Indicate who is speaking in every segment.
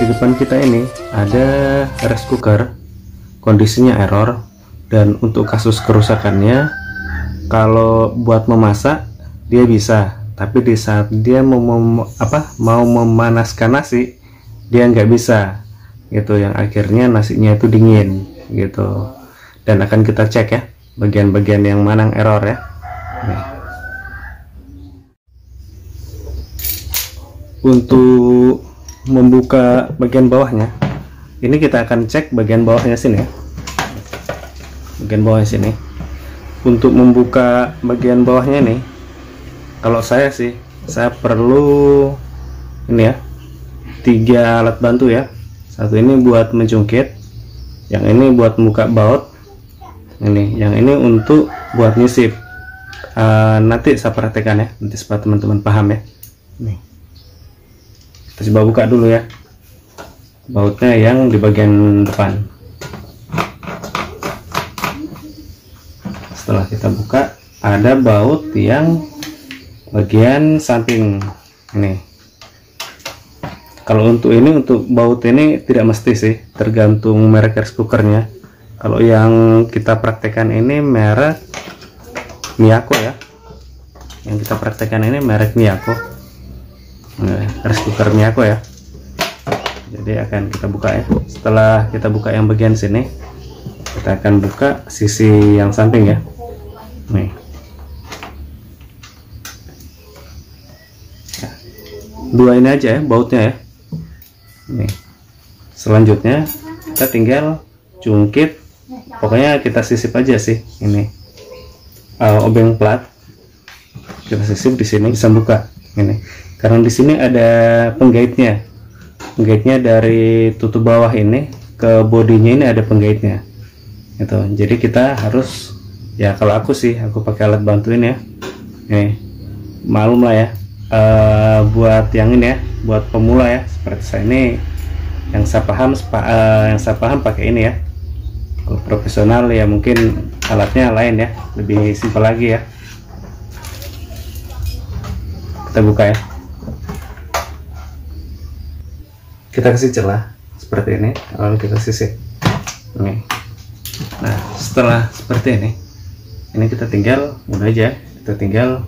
Speaker 1: di depan kita ini ada rice cooker. Kondisinya error. Dan untuk kasus kerusakannya kalau buat memasak dia bisa. Tapi di saat dia mau mem, apa mau memanaskan nasi dia nggak bisa. Gitu yang akhirnya nasinya itu dingin gitu. Dan akan kita cek ya bagian-bagian yang mana yang error ya. Nih. untuk membuka bagian bawahnya. Ini kita akan cek bagian bawahnya sini ya. Bagian bawahnya sini. Untuk membuka bagian bawahnya nih kalau saya sih saya perlu ini ya tiga alat bantu ya. Satu ini buat mencungkit yang ini buat membuka baut. Ini yang ini untuk buat nyisip. Uh, nanti saya praktekkan ya nanti supaya teman-teman paham ya. Nih kita coba buka dulu ya. Bautnya yang di bagian depan. Setelah kita buka ada baut yang bagian samping. Ini. Kalau untuk ini untuk baut ini tidak mesti sih. Tergantung merek rice cookernya. Kalau yang kita praktekkan ini merek Miyako ya. Yang kita praktekkan ini merek Miyako rice cooker Miyako ya. Jadi akan kita buka ya. Setelah kita buka yang bagian sini kita akan buka sisi yang samping ya. Nih. Dua ini aja ya bautnya ya. Nih. Selanjutnya kita tinggal cungkit. Pokoknya kita sisip aja sih ini. Uh, obeng plat. Kita sisip di sini bisa buka ini karena di sini ada penggaitnya. Penggaitnya dari tutup bawah ini ke bodinya ini ada penggaitnya. Itu jadi kita harus ya kalau aku sih aku pakai alat bantu ini ya. Nih malum lah ya. Uh, buat yang ini ya buat pemula ya. Seperti saya ini yang saya paham uh, yang saya paham pakai ini ya. Kalau profesional ya mungkin alatnya lain ya. Lebih simpel lagi ya. Kita buka ya kita kasih celah seperti ini lalu kita sisir ini nah setelah seperti ini ini kita tinggal mudah aja kita tinggal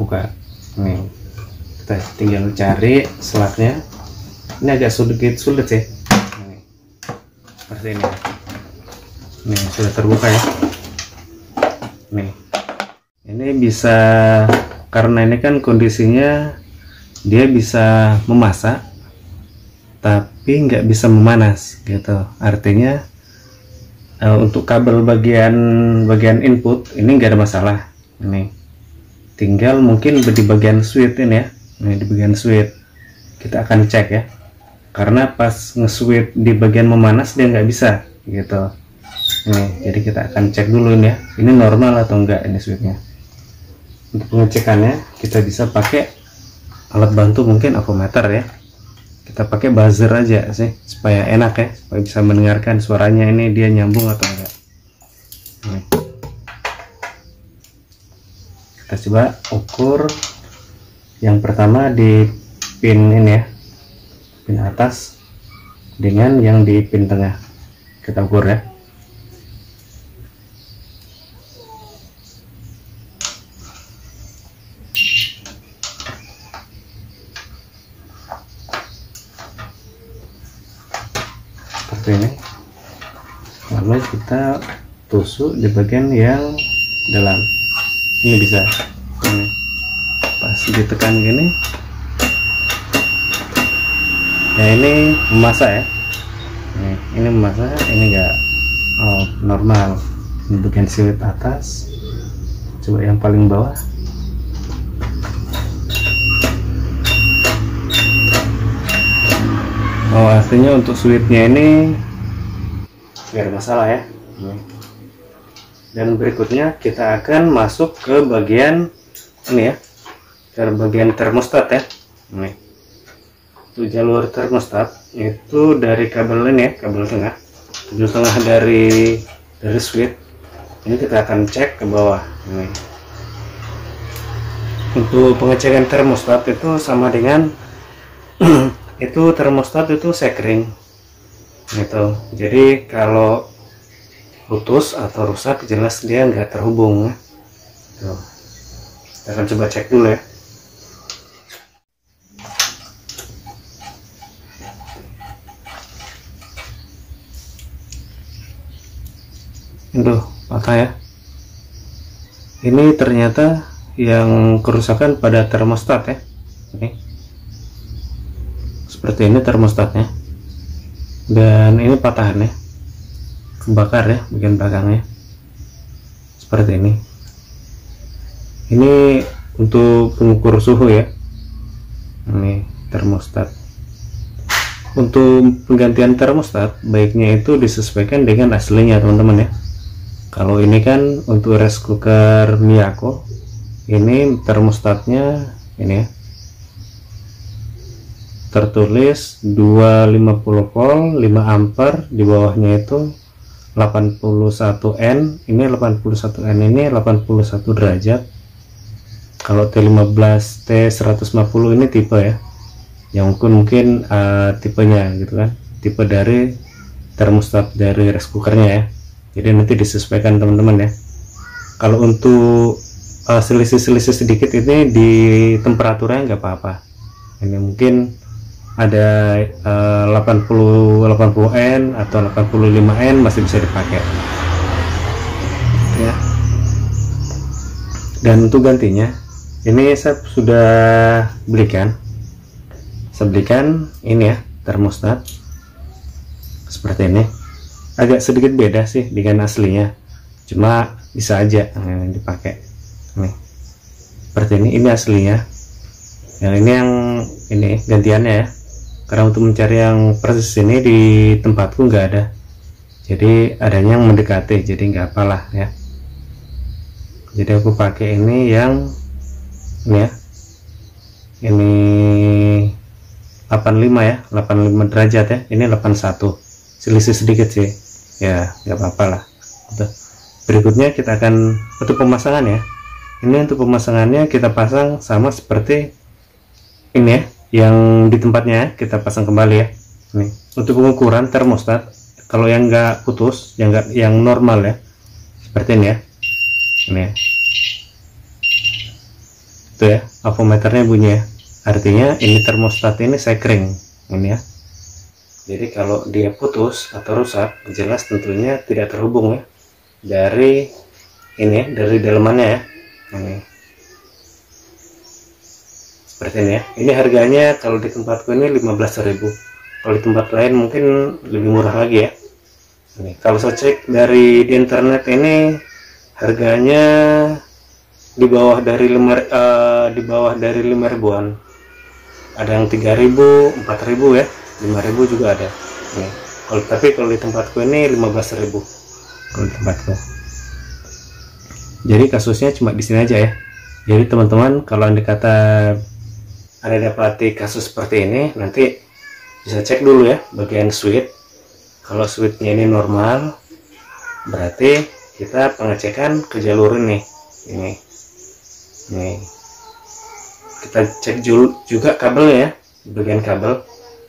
Speaker 1: buka. Ini kita tinggal cari selatnya. Ini agak sedikit sulit sih. Ini. seperti ini. Ini sudah terbuka ya. Nih. Ini bisa karena ini kan kondisinya dia bisa memasak tapi nggak bisa memanas gitu. Artinya uh, untuk kabel bagian bagian input ini nggak ada masalah. Ini tinggal mungkin di bagian switch ini ya. Ini di bagian switch. Kita akan cek ya. Karena pas nge-switch di bagian memanas dia nggak bisa gitu. Ini jadi kita akan cek dulu ini ya. Ini normal atau enggak ini switchnya. Untuk pengecekannya kita bisa pakai alat bantu mungkin avometer ya kita pakai buzzer aja sih supaya enak ya supaya bisa mendengarkan suaranya ini dia nyambung atau enggak. Kita coba ukur yang pertama di pin ini ya pin atas dengan yang di pin tengah. Kita ukur ya seperti ini. Lalu kita tusuk di bagian yang dalam. Ini bisa. Ini. Pas ditekan gini. Ya ini memasak ya. Ini, ini memasak ini enggak oh, normal. Ini bagian silit atas. Coba yang paling bawah artinya untuk sulitnya ini nggak ada masalah ya. Dan berikutnya kita akan masuk ke bagian ini ya. Ke bagian termostat ya. Ini untuk jalur termostat itu dari kabel ini ya kabel tengah. Tujuh setengah dari dari switch ini kita akan cek ke bawah. Ini. Untuk pengecekan termostat itu sama dengan itu termostat itu sekring gitu. Jadi kalau putus atau rusak jelas dia nggak terhubung Tuh. kita akan coba cek dulu ya. Itu patah ya. Ini ternyata yang kerusakan pada termostat ya. Ini seperti ini termostatnya. Dan ini patahan ya kebakar ya bagian belakangnya. Seperti ini. Ini untuk pengukur suhu ya. Ini termostat. Untuk penggantian termostat baiknya itu disesuaikan dengan aslinya teman-teman ya. Kalau ini kan untuk rice cooker Miyako ini termostatnya ini ya tertulis 250 volt 5 ampere di bawahnya itu 81N ini 81N ini 81 derajat. Kalau T15 T150 ini tipe ya yang mungkin mungkin uh, tipenya gitu kan tipe dari termostat dari rice cookernya ya. Jadi nanti disesuaikan teman-teman ya. Kalau untuk uh, selisih-selisih sedikit ini di temperaturnya nggak apa-apa. Ini mungkin ada uh, 80 80N atau 85N masih bisa dipakai. Ya. Dan untuk gantinya ini saya sudah belikan. Saya belikan ini ya termostat. Seperti ini. Agak sedikit beda sih dengan aslinya. Cuma bisa aja yang dipakai. Nih seperti ini ini aslinya. Yang ini yang ini gantiannya ya karena untuk mencari yang persis ini di tempatku nggak ada. Jadi adanya yang mendekati jadi nggak apalah ya. Jadi aku pakai ini yang ini ya. Ini 85 ya 85 derajat ya. Ini 81 selisih sedikit sih. Ya nggak apa-apa lah Udah. berikutnya kita akan untuk pemasangan ya. Ini untuk pemasangannya kita pasang sama seperti ini ya yang di tempatnya kita pasang kembali ya. Ini. Untuk pengukuran termostat kalau yang nggak putus yang nggak yang normal ya. Seperti ini ya. Ini ya. Itu ya avometernya bunyi ya. Artinya ini termostat ini saya kering. Ini ya. Jadi kalau dia putus atau rusak jelas tentunya tidak terhubung ya. Dari ini dari dalamannya ya. Ini ini ya. Ini harganya kalau di tempatku ini 15.000 kalau di tempat lain mungkin lebih murah lagi ya. Ini kalau saya cek dari di internet ini harganya di bawah dari lima uh, di bawah dari lima ribuan. Ada yang 3000 4000 ya. 5000 juga ada. Nih kalau tapi kalau di tempatku ini 15000 kalau di tempatku. Jadi kasusnya cuma di sini aja ya. Jadi teman-teman kalau anda kata ada dapati kasus seperti ini nanti bisa cek dulu ya bagian switch kalau switchnya ini normal berarti kita pengecekan ke jalur ini. Ini. Nih kita cek juga kabelnya ya bagian kabel.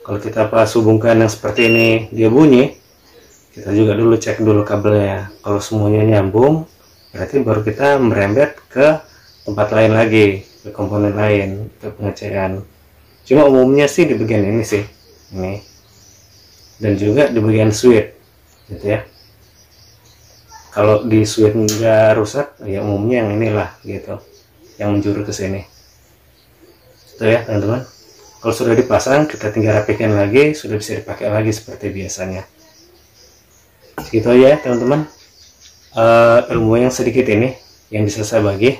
Speaker 1: Kalau kita pas hubungkan yang seperti ini dia bunyi kita juga dulu cek dulu kabelnya. Kalau semuanya nyambung berarti baru kita merembet ke tempat lain lagi ke komponen lain ke pengecekan cuma umumnya sih di bagian ini sih ini. Dan juga di bagian switch gitu ya. Kalau di switch nggak rusak ya umumnya yang inilah gitu. Yang menjuru ke sini. Itu ya teman-teman. Kalau sudah dipasang kita tinggal rapikan lagi sudah bisa dipakai lagi seperti biasanya. Aja ya teman-teman. Uh, ilmu yang sedikit ini yang bisa saya bagi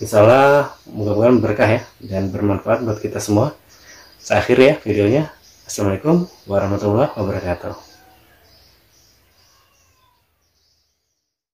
Speaker 1: insyaallah mudah-mudahan berkah ya dan bermanfaat buat kita semua. Saya akhiri ya videonya. Assalamualaikum warahmatullahi wabarakatuh